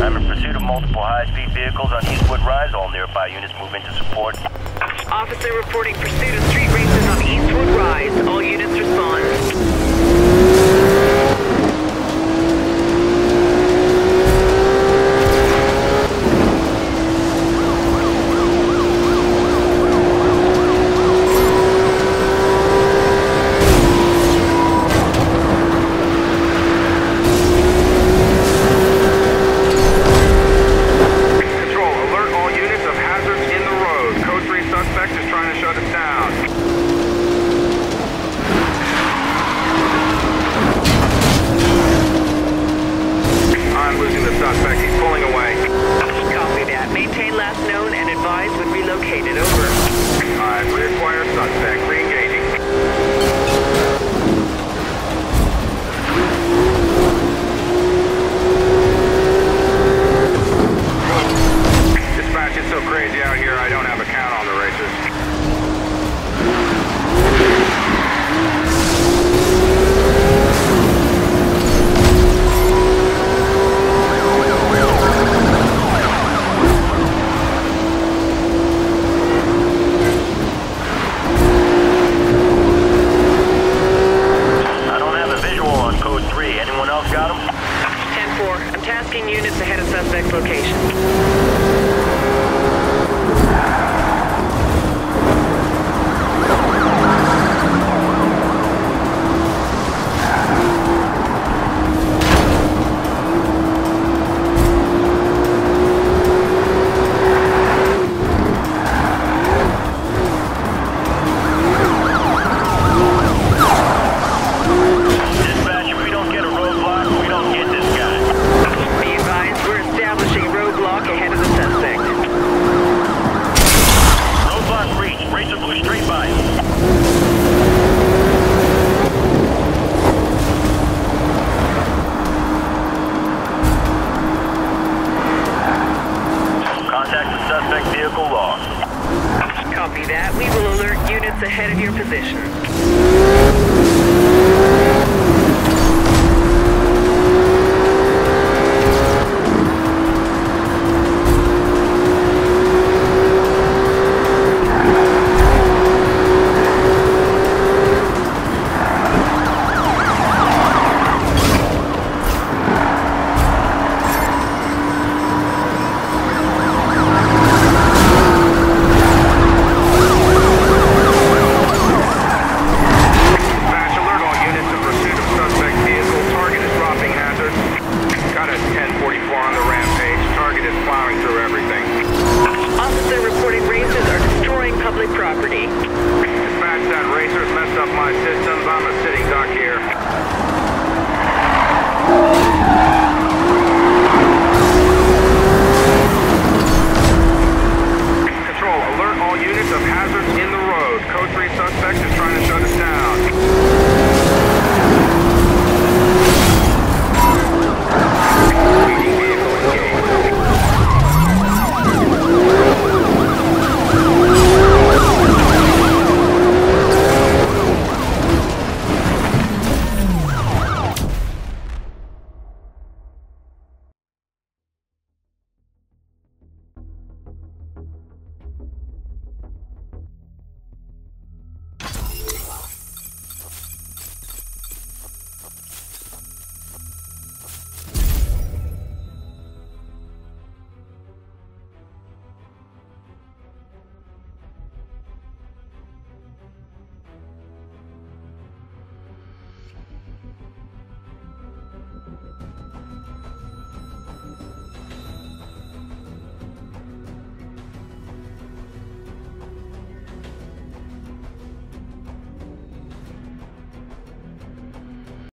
I'm in pursuit of multiple high-speed vehicles on Eastwood Rise. All nearby units move into support. Officer reporting pursuit of street racers on Eastwood Rise. All units respond. The suspect location. that, we will alert units ahead of your position. Code 3 suspect is